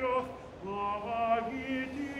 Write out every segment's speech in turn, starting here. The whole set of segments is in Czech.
Dio, ma vagiti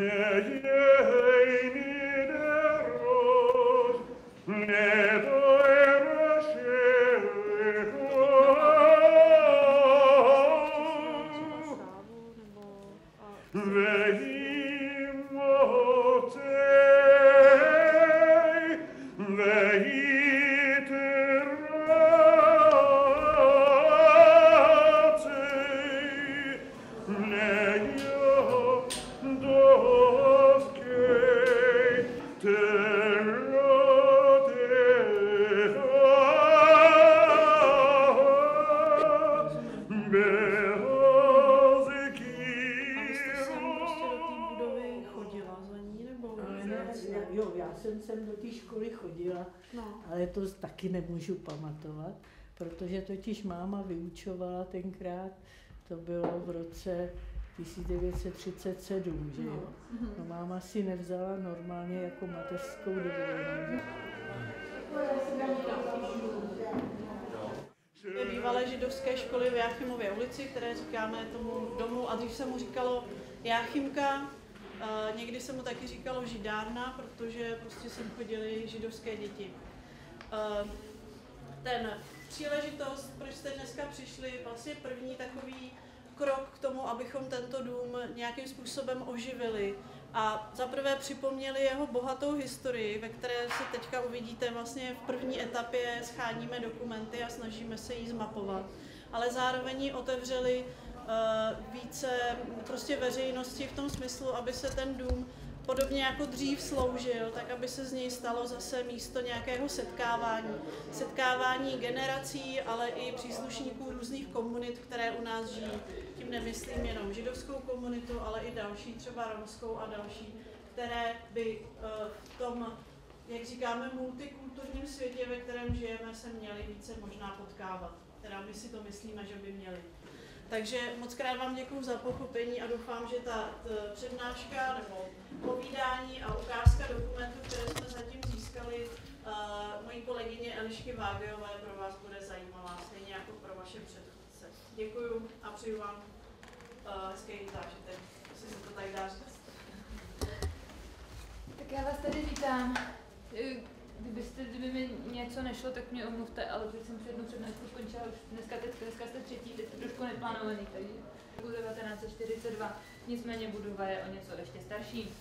der jo, já jsem sem do té školy chodila, No. ale to taky nemůžu pamatovat, protože totiž máma vyučovala tenkrát, to bylo v roce 1937, že jo. No máma si nevzala normálně jako mateřskou dovolenou. Dvě bývalé židovské školy v Jáchymově ulici, které říkáme tomu domu, a dřív se mu říkalo Jáchymka, někdy se mu taky říkalo židárna, protože prostě sem chodili židovské děti. Ten příležitost, proč jste dneska přišli, vlastně první takový krok k tomu, abychom tento dům nějakým způsobem oživili a zaprvé připomněli jeho bohatou historii, ve které se teďka uvidíte vlastně v první etapě scháníme dokumenty a snažíme se ji zmapovat. Ale zároveň otevřeli více prostě veřejnosti v tom smyslu, aby se ten dům podobně jako dřív sloužil, tak aby se z něj stalo zase místo nějakého setkávání. Setkávání generací, ale i příslušníků různých komunit, které u nás žijí. Tím nemyslím jenom židovskou komunitu, ale i další, třeba romskou a další, které by eh, v tom, jak říkáme, multikulturním světě, ve kterém žijeme, se měly více možná potkávat. Teda my si to myslíme, že by měli. Takže moc krát vám děkuji za pochopení a doufám, že ta přednáška nebo povídání a ukázka dokumentů, které jsme zatím získali, uh, mojí kolegyně Elišky Vágejové pro vás bude zajímavá, stejně jako pro vaše předchůdce. Děkuji a přeju vám uh, hezký zážitek, jestli se to tak dá říct. Tak já vás tady vítám. Kdybyste, kdyby mi něco nešlo, tak mě omluvte, ale teď jsem před jednou přednášku skončila už dneska, teď, dneska jste třetí, teď trošku neplánovaný, takže roku 1942, nicméně budova je o něco ještě starší.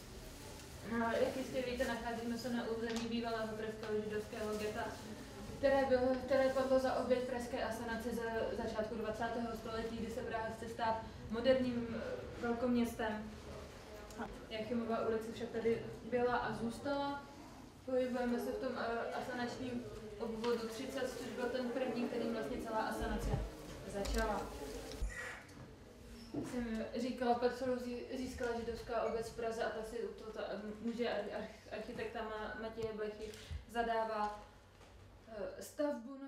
No, jak jistě víte, nacházíme se na území bývalého pražského židovského geta, které, bylo, které padlo za oběť pražské asanace za začátku 20. století, kdy se Praha chce stát moderním eh, velkoměstem. Jachimova ulice však tady byla a zůstala. Pohybujeme se v tom eh, asanačním obvodu 30, což byl ten první, který vlastně celá asanace začala. Jsem říkala, Petru zí- získala židovská obec v Praze a ta si muže ar- ar- architekta Ma- Matěje Blechy zadává eh, stavbu na